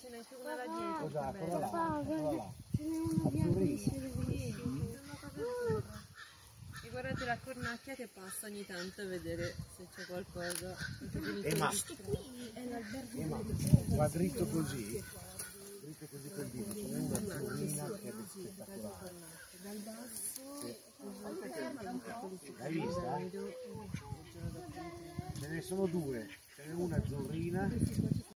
ce n'è più una ah, là dietro. Cos'ha? che Quella là, quella là. Ce n'è una bianchissima. E guardate la cornacchia che passa ogni tanto a vedere se c'è qualcosa. E ma, Qui è l'albergo. e ma, va dritto così, dritto così per dire, c'è una cornina che è spettacolare. Dal basso. L'hai vista? Ce ne sono due, ce n'è una azzurrina